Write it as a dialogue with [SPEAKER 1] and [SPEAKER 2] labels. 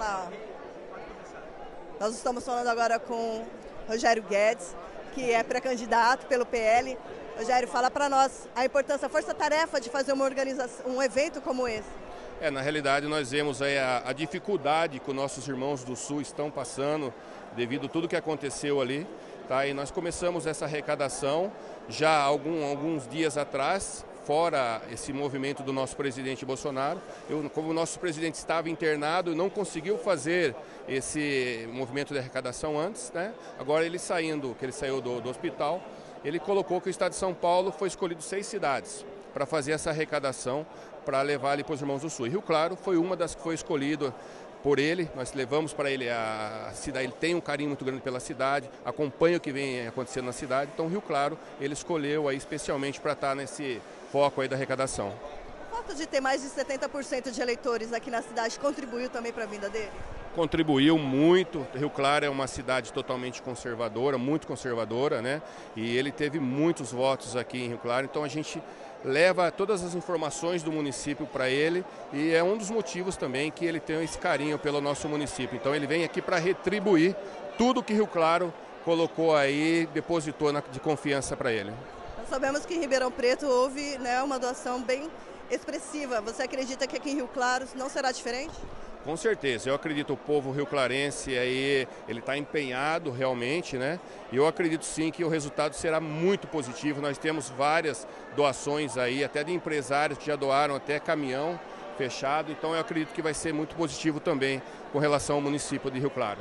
[SPEAKER 1] lá. Nós estamos falando agora com Rogério Guedes, que é pré-candidato pelo PL. Rogério, fala para nós a importância, a força-tarefa de fazer uma organização, um evento como esse.
[SPEAKER 2] É, na realidade nós vemos a, a dificuldade que os nossos irmãos do Sul estão passando devido a tudo que aconteceu ali. Tá? E nós começamos essa arrecadação já algum, alguns dias atrás, fora esse movimento do nosso presidente Bolsonaro. Eu, como o nosso presidente estava internado, não conseguiu fazer esse movimento de arrecadação antes, né? Agora ele saindo, que ele saiu do, do hospital, ele colocou que o estado de São Paulo foi escolhido seis cidades para fazer essa arrecadação para levar ali para os irmãos do Sul. E Rio Claro foi uma das que foi escolhida por ele, nós levamos para ele a cidade, ele tem um carinho muito grande pela cidade, acompanha o que vem acontecendo na cidade, então Rio Claro ele escolheu aí especialmente para estar nesse foco aí da arrecadação.
[SPEAKER 1] O fato de ter mais de 70% de eleitores aqui na cidade contribuiu também para a vinda dele?
[SPEAKER 2] Contribuiu muito. Rio Claro é uma cidade totalmente conservadora, muito conservadora, né? E ele teve muitos votos aqui em Rio Claro, então a gente leva todas as informações do município para ele e é um dos motivos também que ele tem esse carinho pelo nosso município. Então ele vem aqui para retribuir tudo que Rio Claro colocou aí, depositou na, de confiança para ele.
[SPEAKER 1] Nós sabemos que em Ribeirão Preto houve né, uma doação bem expressiva. Você acredita que aqui em Rio Claro não será diferente?
[SPEAKER 2] Com certeza, eu acredito o povo rio-clarense aí, ele está empenhado realmente, né? E eu acredito sim que o resultado será muito positivo. Nós temos várias doações aí, até de empresários que já doaram até caminhão fechado, então eu acredito que vai ser muito positivo também com relação ao município de Rio Claro.